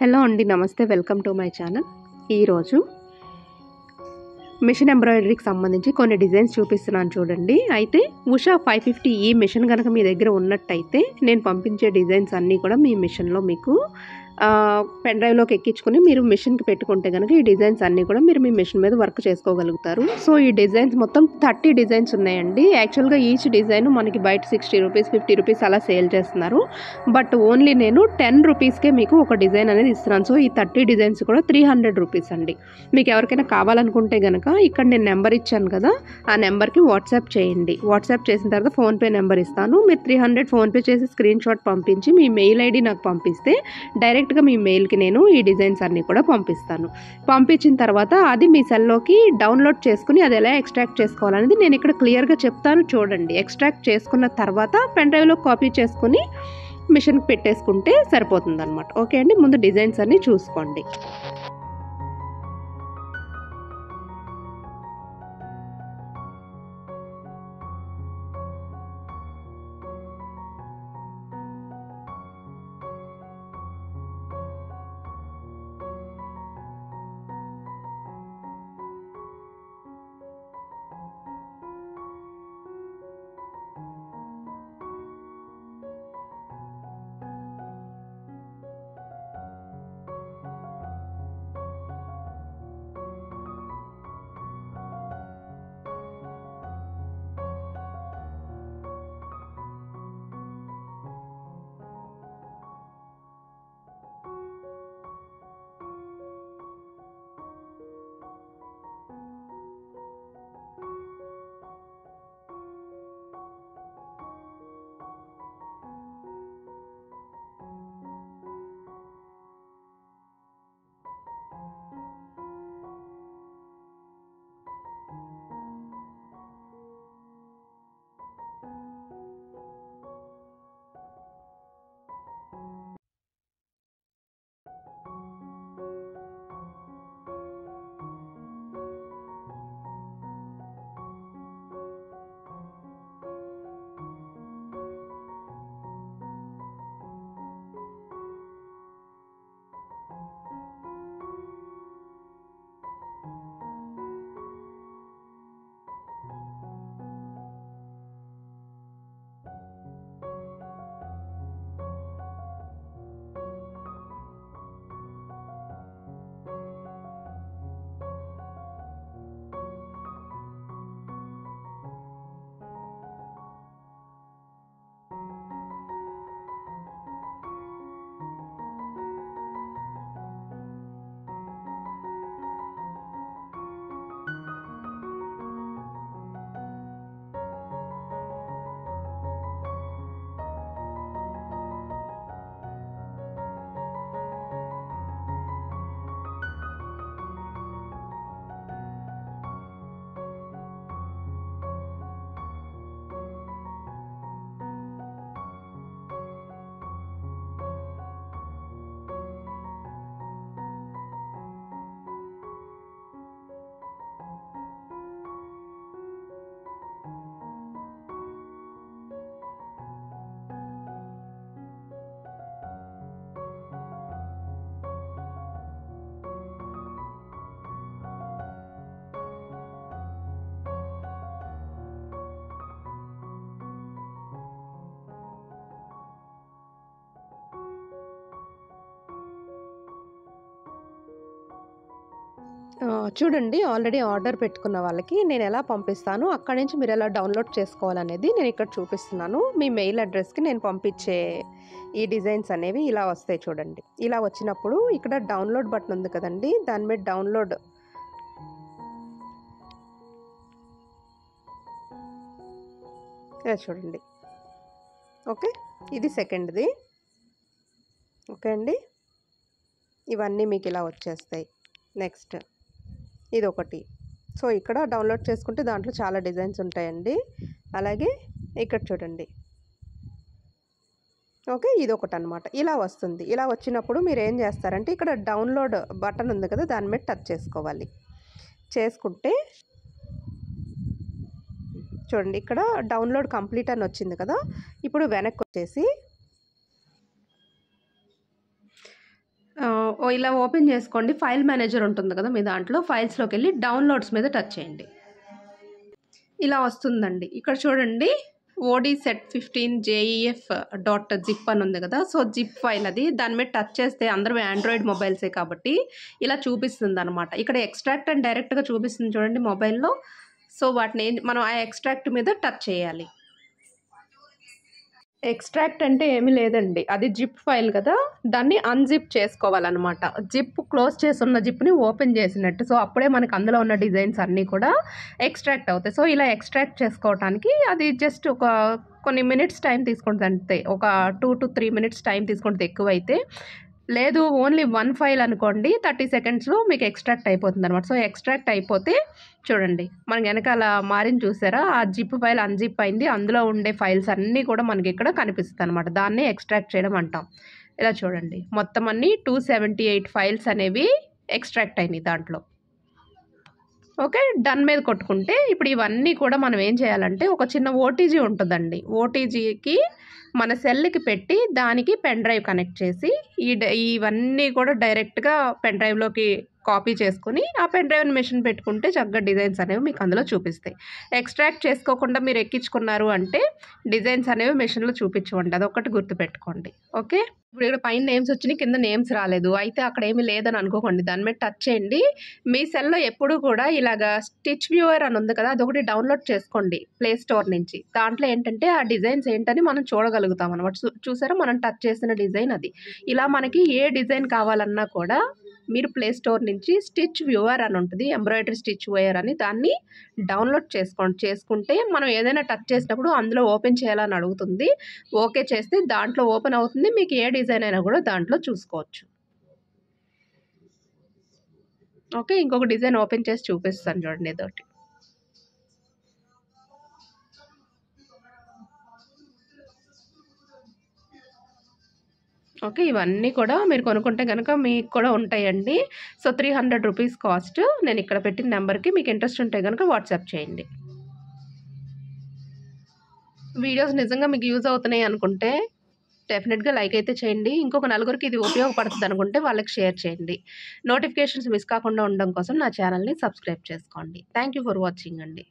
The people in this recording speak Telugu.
హలో అండి నమస్తే. Welcome to my channel. ఈరోజు మిషన్ ఎంబ్రాయిడరీకి సంబంధించి కొన్ని డిజైన్స్ చూపిస్తున్నాను చూడండి. అయితే ఉషా ఫైవ్ ఫిఫ్టీ ఈ మిషన్ కనుక మీ దగ్గర ఉన్నట్టయితే నేను పంపించే డిజైన్స్ అన్నీ కూడా మీ మిషన్లో మీకు పెన్ డ్రైవ్లోకి ఎక్కించుకుని మీరు మిషన్కి పెట్టుకుంటే కనుక ఈ డిజైన్స్ అన్నీ కూడా మీరు మీ మిషన్ మీద వర్క్ చేసుకోగలుగుతారు. సో ఈ డిజైన్స్ మొత్తం థర్టీ డిజైన్స్ ఉన్నాయండి. యాక్చువల్గా ఈచ్ డిజైన్ మనకి బయట సిక్స్టీ రూపీస్ ఫిఫ్టీ రూపీస్ అలా సేల్ చేస్తున్నారు. బట్ ఓన్లీ నేను టెన్ రూపీస్కే మీకు ఒక డిజైన్ అనేది ఇస్తున్నాను. సో ఈ థర్టీ డిజైన్స్ కూడా త్రీ హండ్రెడ్ రూపీస్ అండి. మీకు ఎవరికైనా కావాలనుకుంటే కనుక ఇక్కడ నేను నెంబర్ ఇచ్చాను కదా ఆ నెంబర్కి వాట్సాప్ చేయండి. వాట్సాప్ చేసిన తర్వాత ఫోన్పే నెంబర్ ఇస్తాను. మీరు త్రీ హండ్రెడ్ ఫోన్పే చేసి స్క్రీన్ షాట్ పంపించి మీ మెయిల్ ఐడి నాకు పంపిస్తే డైరెక్ట్ డైరెక్ట్గా మీ మెయిల్కి నేను ఈ డిజైన్స్ అన్నీ కూడా పంపిస్తాను. పంపించిన తర్వాత అది మీ సెల్లోకి డౌన్లోడ్ చేసుకుని అది ఎలా ఎక్స్ట్రాక్ట్ చేసుకోవాలనేది నేను ఇక్కడ క్లియర్గా చెప్తాను చూడండి. ఎక్స్ట్రాక్ట్ చేసుకున్న తర్వాత పెన్ డ్రైవ్లో కాపీ చేసుకుని మిషన్కి పెట్టేసుకుంటే సరిపోతుంది అనమాట ఓకే అండి ముందు డిజైన్స్ అన్నీ చూసుకోండి. చూడండి ఆల్రెడీ ఆర్డర్ పెట్టుకున్న వాళ్ళకి నేను ఎలా పంపిస్తాను అక్కడి నుంచి మీరు ఎలా డౌన్లోడ్ చేసుకోవాలనేది నేను ఇక్కడ చూపిస్తున్నాను. మీ మెయిల్ అడ్రస్కి నేను పంపించే ఈ డిజైన్స్ అనేవి ఇలా వస్తాయి చూడండి. ఇలా వచ్చినప్పుడు ఇక్కడ డౌన్లోడ్ బటన్ ఉంది కదండి దాని మీద డౌన్లోడ్ చూడండి. ఓకే ఇది సెకండ్ది. ఓకే అండి ఇవన్నీ మీకు ఇలా వచ్చేస్తాయి. నెక్స్ట్ ఇది ఒకటి సో ఇక్కడ డౌన్లోడ్ చేసుకుంటే దాంట్లో చాలా డిజైన్స్ ఉంటాయండి. అలాగే ఇక్కడ చూడండి. ఓకే ఇది ఒకటి అనమాట ఇలా వస్తుంది. ఇలా వచ్చినప్పుడు మీరు ఏం చేస్తారంటే ఇక్కడ డౌన్లోడ్ బటన్ ఉంది కదా దాని మీద టచ్ చేసుకోవాలి. చేసుకుంటే చూడండి ఇక్కడ డౌన్లోడ్ కంప్లీట్ అని వచ్చింది కదా ఇప్పుడు వెనక్కి వచ్చేసి ఇలా ఓపెన్ చేసుకోండి. ఫైల్ మేనేజర్ ఉంటుంది కదా మీ దాంట్లో. ఫైల్స్లోకి వెళ్ళి డౌన్లోడ్స్ మీద టచ్ చేయండి. ఇలా వస్తుందండి. ఇక్కడ చూడండి. OD set fifteen JEF dot zip అని ఉంది కదా. సో జిప్ ఫైల్ అది. దాని మీద టచ్ చేస్తే అందరూ ఆండ్రాయిడ్ మొబైల్సే కాబట్టి ఇలా చూపిస్తుంది అనమాట ఇక్కడ ఎక్స్ట్రాక్ట్ అని డైరెక్ట్గా చూపిస్తుంది చూడండి మొబైల్లో. సో వాటిని మనం ఆ ఎక్స్ట్రాక్ట్ మీద టచ్ చేయాలి. ఎక్స్ట్రాక్ట్ అంటే ఏమీ లేదండి. అది జిప్ ఫైల్ కదా. దాన్ని అన్జిప్ చేసుకోవాలన్నమాట. జిప్ క్లోజ్ చేస్తున్న జిప్ని ఓపెన్ చేసినట్టు. సో అప్పుడే మనకు అందులో ఉన్న డిజైన్స్ అన్నీ కూడా ఎక్స్ట్రాక్ట్ అవుతాయి. సో ఇలా ఎక్స్ట్రాక్ట్ చేసుకోవటానికి అది జస్ట్ ఒక కొన్ని మినిట్స్ టైం తీసుకుంటుంది అంతే. ఒక two to three minutes time తీసుకుంటుంది ఎక్కువైతే. లేదు ఓన్లీ వన్ ఫైల్ అనుకోండి థర్టీ సెకండ్స్లో మీకు ఎక్స్ట్రాక్ట్ అయిపోతుంది అనమాట సో ఎక్స్ట్రాక్ట్ అయిపోతే చూడండి మనం వెనకాల మారిన చూసారా? ఆ జిప్ ఫైల్ అన్జిప్ అయింది. అందులో ఉండే ఫైల్స్ అన్నీ కూడా మనకి ఇక్కడ కనిపిస్తుంది అనమాట దాన్ని ఎక్స్ట్రాక్ట్ చేయడం అంటాం. ఇలా చూడండి మొత్తం అన్ని టూ సెవెంటీ ఎయిట్ ఫైల్స్ అనేవి ఎక్స్ట్రాక్ట్ అయినాయి దాంట్లో. ఓకే డన్ మీద కొట్టుకుంటే ఇప్పుడు ఇవన్నీ కూడా మనం ఏం చేయాలంటే ఒక చిన్న ఓటీజీ ఉంటుందండి. ఓటీజీకి మన సెల్కి పెట్టి దానికి పెన్ డ్రైవ్ కనెక్ట్ చేసి ఈ ఇవన్నీ కూడా డైరెక్ట్గా పెన్ డ్రైవ్లోకి కాపీ చేసుకుని ఆ పెన్ డ్రైవ్ మెషిన్ పెట్టుకుంటే చక్కగా డిజైన్స్ అనేవి మీకు అందులో చూపిస్తాయి. ఎక్స్ట్రాక్ట్ చేసుకోకుండా మీరు ఎక్కించుకున్నారు అంటే డిజైన్స్ అనేవి మెషిన్లో చూపించమండి అదొకటి గుర్తుపెట్టుకోండి. ఓకే? ఇప్పుడు ఇక్కడ పైన నేమ్స్ వచ్చినాయి కింద నేమ్స్ రాలేదు. అయితే అక్కడ ఏమీ లేదని అనుకోకండి. దాని మీద టచ్ చేయండి. మీ సెల్లో ఎప్పుడు కూడా ఇలాగా స్టిచ్ వ్యూవర్ అని ఉంది కదా అదొకటి డౌన్లోడ్ చేసుకోండి ప్లే స్టోర్ నుంచి. దాంట్లో ఏంటంటే ఆ డిజైన్స్ ఏంటని మనం చూడగలుగుతాం అనమాట చూసారా? మనం టచ్ చేసిన డిజైన్ అది. ఇలా మనకి ఏ డిజైన్ కావాలన్నా కూడా మీరు ప్లే స్టోర్ నుంచి స్టిచ్ వ్యూవర్ అని ఉంటుంది ఎంబ్రాయిడరీ స్టిచ్ వేయర్ అని. దాన్ని డౌన్లోడ్ చేసుకోండి చేసుకుంటే మనం ఏదైనా టచ్ చేసినప్పుడు అందులో ఓపెన్ చేయాలని అడుగుతుంది. ఓకే చేస్తే దాంట్లో ఓపెన్ అవుతుంది. మీకు ఏ డిజైన్ అయినా కూడా దాంట్లో చూసుకోవచ్చు. ఓకే ఇంకొక డిజైన్ ఓపెన్ చేసి చూపిస్తాను చూడండి ఇదొకటి. ఓకే ఇవన్నీ కూడా మీరు కొనుక్కుంటే కనుక మీకు కూడా ఉంటాయండి. So three hundred rupees cost నేను ఇక్కడ పెట్టిన నెంబర్కి మీకు ఇంట్రెస్ట్ ఉంటే కనుక వాట్సాప్ చేయండి. వీడియోస్ నిజంగా మీకు యూజ్ అవుతున్నాయి అనుకుంటే డెఫినెట్గా లైక్ అయితే చేయండి. ఇంకొక నలుగురికి ఇది ఉపయోగపడుతుంది అనుకుంటే వాళ్ళకి షేర్ చేయండి. నోటిఫికేషన్స్ మిస్ కాకుండా ఉండడం కోసం నా ఛానల్ని సబ్స్క్రైబ్ చేసుకోండి. థ్యాంక్ యూ ఫర్ వాచింగ్ అండి.